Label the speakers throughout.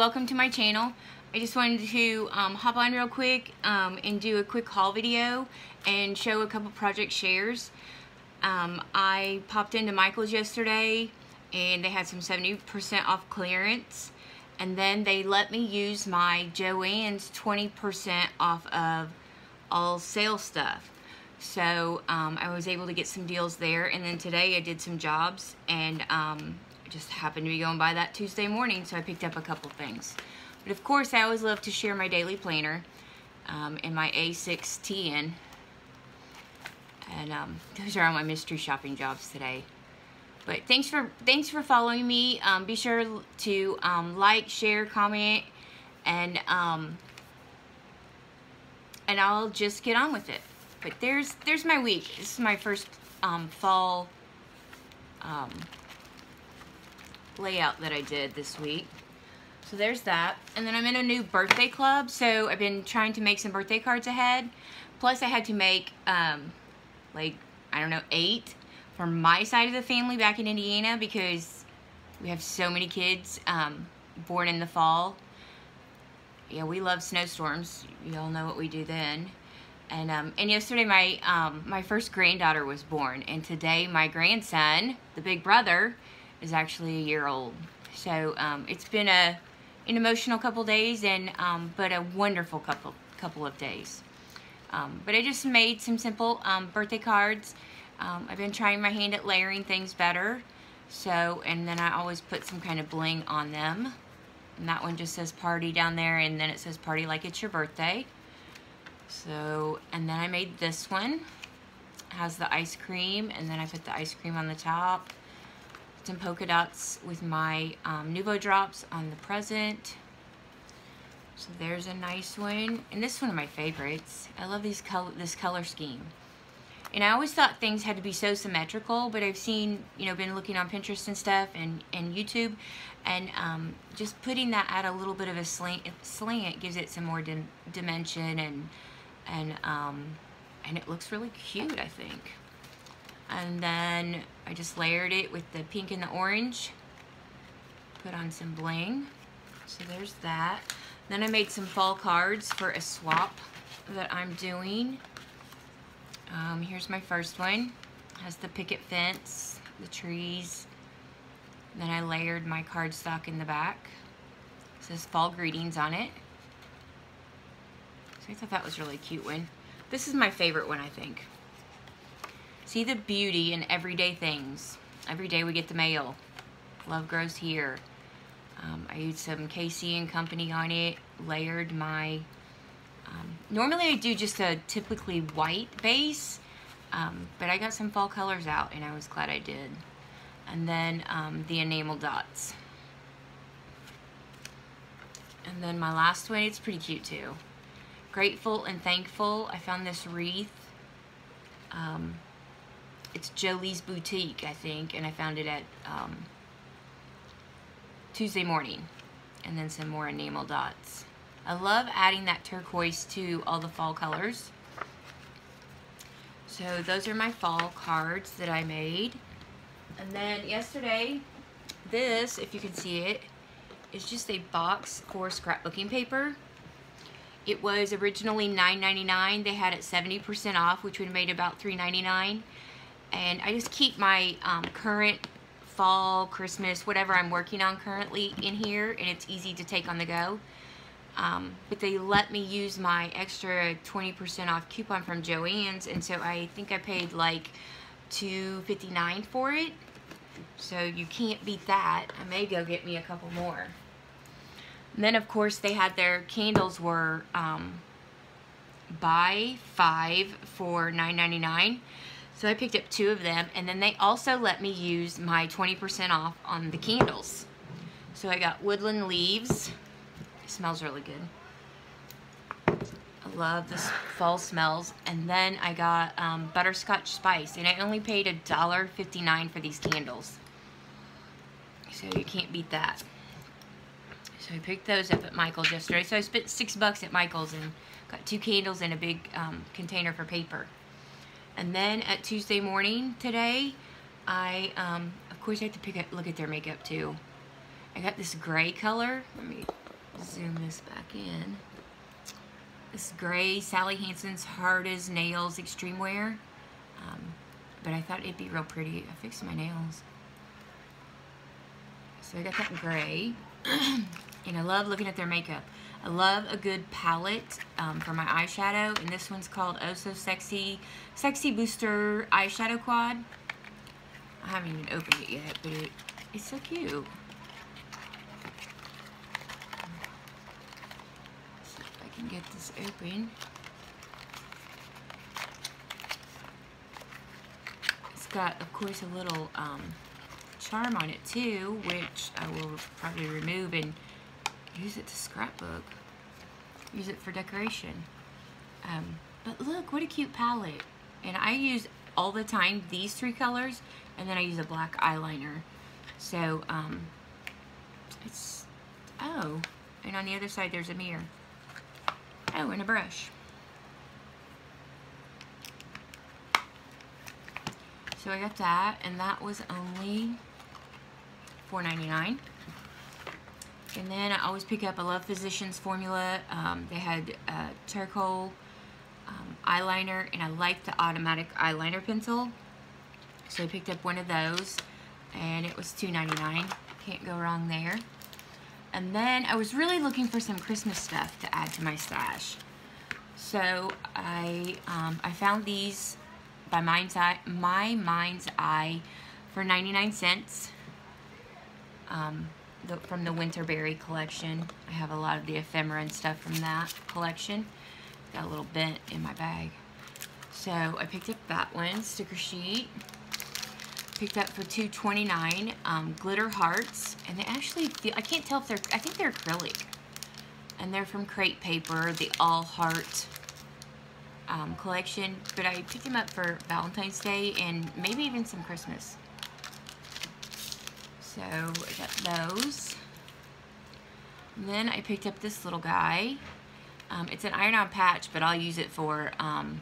Speaker 1: welcome to my channel. I just wanted to um, hop on real quick um, and do a quick haul video and show a couple project shares. Um, I popped into Michael's yesterday and they had some 70% off clearance and then they let me use my Joann's 20% off of all sale stuff. So um, I was able to get some deals there and then today I did some jobs and um, just happened to be going by that Tuesday morning so I picked up a couple things. But of course I always love to share my daily planner um, and my A610 and um, those are all my mystery shopping jobs today. But thanks for thanks for following me. Um, be sure to um, like, share, comment, and um, and I'll just get on with it. But there's there's my week. This is my first um, fall layout that I did this week. So there's that. And then I'm in a new birthday club. So I've been trying to make some birthday cards ahead. Plus I had to make um, like, I don't know, eight for my side of the family back in Indiana because we have so many kids um, born in the fall. Yeah, we love snowstorms. You all know what we do then. And um, and yesterday my um, my first granddaughter was born, and today my grandson, the big brother, is actually a year old. So um, it's been a an emotional couple days, and um, but a wonderful couple couple of days. Um, but I just made some simple um, birthday cards. Um, I've been trying my hand at layering things better. So, and then I always put some kind of bling on them. And that one just says party down there, and then it says party like it's your birthday. So, and then I made this one. It has the ice cream, and then I put the ice cream on the top. Some polka dots with my um, drops on the present. So there's a nice one. And this is one of my favorites. I love these color, this color scheme. And I always thought things had to be so symmetrical, but I've seen, you know, been looking on Pinterest and stuff and, and YouTube, and um, just putting that at a little bit of a slant, slant gives it some more dim dimension and, and, um, and it looks really cute, I think. And then I just layered it with the pink and the orange. Put on some bling. So there's that. Then I made some fall cards for a swap that I'm doing. Um, here's my first one. It has the picket fence, the trees. Then I layered my cardstock in the back. It says fall greetings on it. So I thought that was really cute one. This is my favorite one, I think. See the beauty in everyday things. Every day we get the mail. Love grows here. Um, I used some KC and Company on it, layered my, um, normally I do just a typically white base, um, but I got some fall colors out and I was glad I did. And then um, the enamel dots. And then my last one, it's pretty cute too. Grateful and Thankful, I found this wreath. Um, it's Jolee's Boutique, I think, and I found it at um, Tuesday morning. And then some more enamel dots. I love adding that turquoise to all the fall colors. So those are my fall cards that I made. And then yesterday, this, if you can see it, is just a box for scrapbooking paper. It was originally $9.99. They had it 70% off, which would have made about $3.99. And I just keep my um, current fall, Christmas, whatever I'm working on currently in here, and it's easy to take on the go. Um, but they let me use my extra 20% off coupon from Joann's, and so I think I paid like $2.59 for it. So you can't beat that. I may go get me a couple more. And then, of course, they had their candles were um, buy five for $9.99. So I picked up two of them, and then they also let me use my 20% off on the candles. So I got Woodland Leaves. It smells really good. I love this fall smells. And then I got um, Butterscotch Spice, and I only paid $1.59 for these candles. So you can't beat that. So I picked those up at Michael's yesterday. So I spent six bucks at Michael's and got two candles and a big um, container for paper. And then at Tuesday morning today, I, um, of course, I have to pick up, look at their makeup too. I got this gray color. Let me zoom this back in. This gray Sally Hansen's Hard as Nails Extreme Wear. Um, but I thought it'd be real pretty. I fixed my nails. So I got that gray. and I love looking at their makeup. I love a good palette um, for my eyeshadow. And this one's called Oh So Sexy Sexy Booster Eyeshadow Quad. I haven't even opened it yet, but it, it's so cute. See if I can get this open. It's got, of course, a little um, charm on it too, which I will probably remove and use it to scrapbook. Use it for decoration. Um, but look, what a cute palette. And I use all the time these three colors, and then I use a black eyeliner. So, um, it's, oh, and on the other side there's a mirror. Oh, and a brush. So I got that, and that was only $4.99. And then I always pick up, I love Physicians Formula. Um, they had uh, charcoal um, eyeliner, and I like the automatic eyeliner pencil. So I picked up one of those, and it was $2.99. Can't go wrong there. And then I was really looking for some Christmas stuff to add to my stash. So I, um, I found these by Mind's Eye, My Mind's Eye for 99 cents. Um, the, from the Winterberry collection. I have a lot of the ephemera and stuff from that collection. Got a little bent in my bag. So I picked up that one, sticker sheet. Picked up for $2.29 um, glitter hearts. And they actually feel, I can't tell if they're, I think they're acrylic. And they're from Crate Paper, the All Heart um, collection. But I picked them up for Valentine's Day and maybe even some Christmas. So I got those. And then I picked up this little guy. Um, it's an iron-on patch, but I'll use it for, um,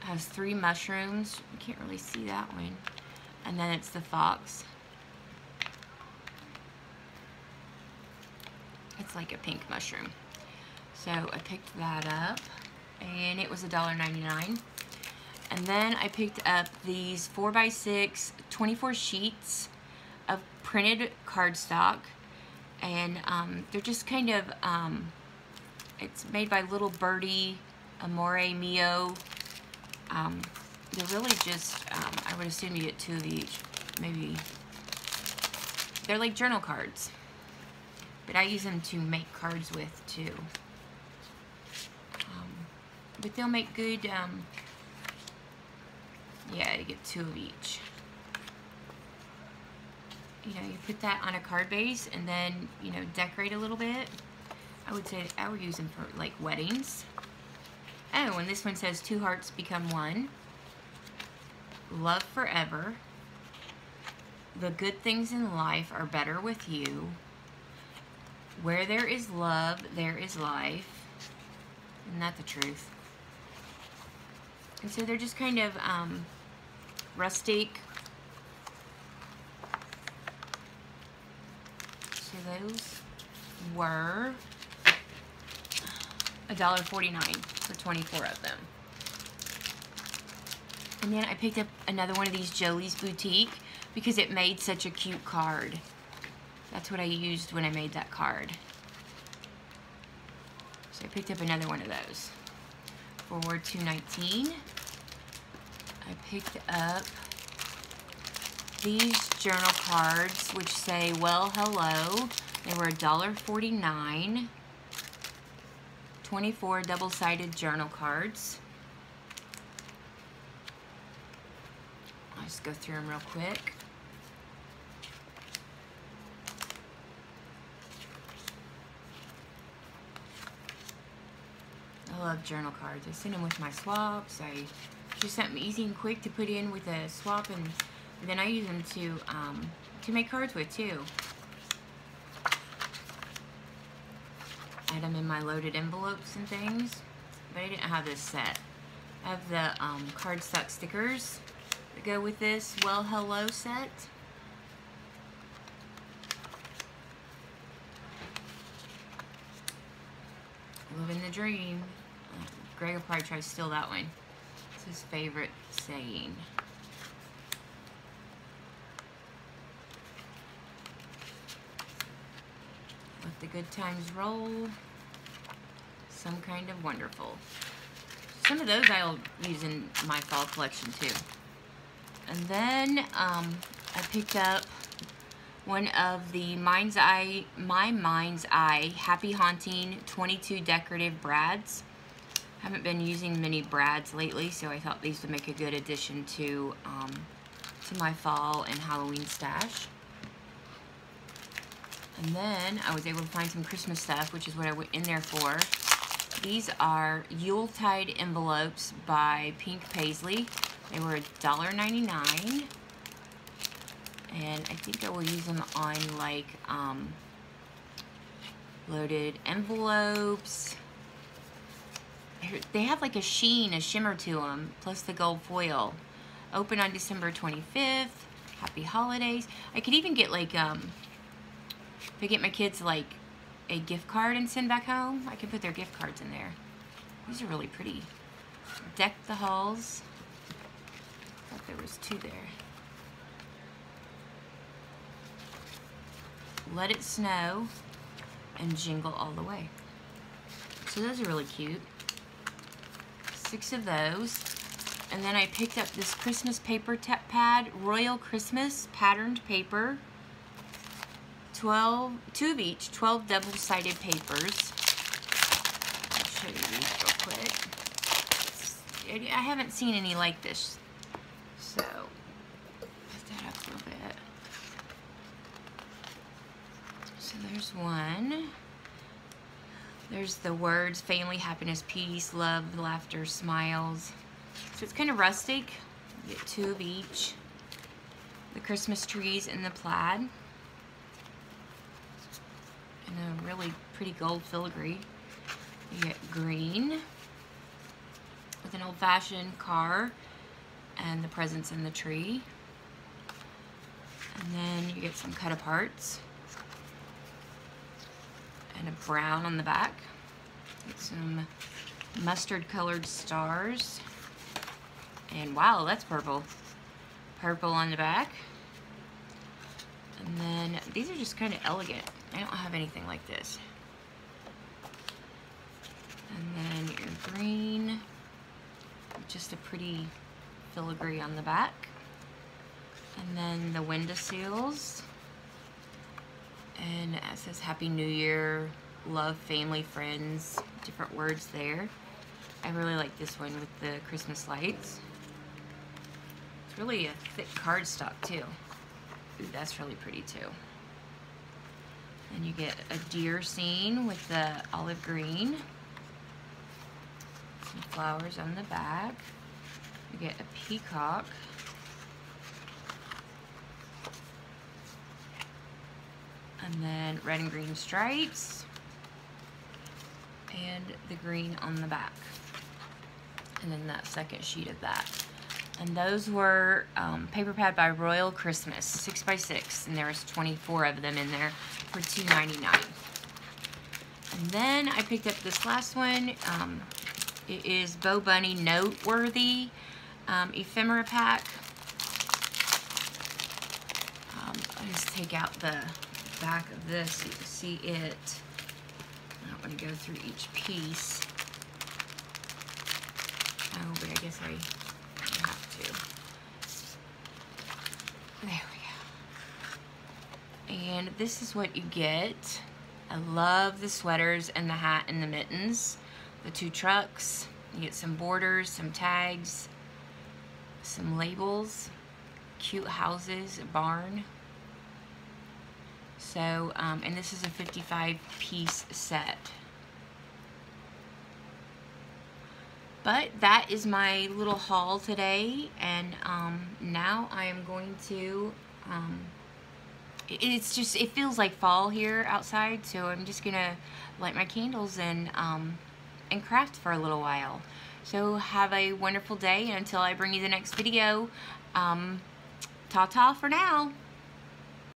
Speaker 1: has three mushrooms. You can't really see that one. And then it's the fox. It's like a pink mushroom. So I picked that up, and it was $1.99. And then I picked up these 4x6 24 sheets of printed cardstock. And um, they're just kind of, um, it's made by Little Birdie, Amore Mio. Um, they're really just, um, I would assume you get two of each, maybe. They're like journal cards. But I use them to make cards with too. Um, but they'll make good, um, yeah, you get two of each you know, you put that on a card base and then, you know, decorate a little bit. I would say I would use them for like weddings. Oh, and this one says two hearts become one. Love forever. The good things in life are better with you. Where there is love, there is life. Isn't that the truth? And so they're just kind of um, rustic, those were $1.49 for 24 of them. And then I picked up another one of these Jolee's Boutique because it made such a cute card. That's what I used when I made that card. So I picked up another one of those for $2.19. I picked up these journal cards, which say, well, hello. They were $1.49. 24 double-sided journal cards. I'll just go through them real quick. I love journal cards. I send them with my swaps. I just something easy and quick to put in with a swap and then I use them to, um, to make cards with too. I had them in my loaded envelopes and things, but I didn't have this set. I have the um, cardstock stickers that go with this Well Hello set. Living the dream. Uh, Greg will probably try to steal that one. It's his favorite saying. The good times roll. Some kind of wonderful. Some of those I'll use in my fall collection too. And then um, I picked up one of the Mind's Eye, My Mind's Eye Happy Haunting 22 Decorative Brads. Haven't been using many brads lately, so I thought these would make a good addition to um, to my fall and Halloween stash. And then I was able to find some Christmas stuff, which is what I went in there for. These are Yuletide envelopes by Pink Paisley. They were $1.99. And I think I will use them on like um, loaded envelopes. They have like a sheen, a shimmer to them, plus the gold foil. Open on December 25th. Happy holidays. I could even get like, um, if I get my kids like a gift card and send back home, I can put their gift cards in there. These are really pretty. Deck the halls. thought there was two there. Let It Snow and Jingle All the Way. So those are really cute. Six of those. And then I picked up this Christmas paper pad, Royal Christmas patterned paper. 12, two of each, 12 double-sided papers. I'll show you these real quick. I haven't seen any like this. So, put that up a little bit. So there's one. There's the words, family, happiness, peace, love, laughter, smiles. So it's kind of rustic. You get two of each. The Christmas trees and the plaid and a really pretty gold filigree. You get green with an old-fashioned car and the presents in the tree. And then you get some cut aparts and a brown on the back. Get some mustard colored stars. And wow, that's purple. Purple on the back. And then these are just kind of elegant. I don't have anything like this. And then your green, just a pretty filigree on the back. And then the window seals. And it says Happy New Year, love, family, friends, different words there. I really like this one with the Christmas lights. It's really a thick cardstock too. Ooh, that's really pretty too. And you get a deer scene with the olive green. Some flowers on the back. You get a peacock. And then red and green stripes. And the green on the back. And then that second sheet of that. And those were um, paper pad by Royal Christmas, 6 by 6 and there was 24 of them in there for $2.99. And then I picked up this last one. Um, it is Bo Bunny Noteworthy um, Ephemera Pack. Um, I'll just take out the back of this so you can see it. I don't want to go through each piece. Oh, but I guess I have to. There we go. and this is what you get. I love the sweaters and the hat and the mittens. The two trucks. You get some borders, some tags, some labels, cute houses, barn. So, um, and this is a 55 piece set. But that is my little haul today and um, now I am going to um, it's just, it feels like fall here outside, so I'm just gonna light my candles and, um, and craft for a little while. So have a wonderful day, and until I bring you the next video, um, ta-ta for now.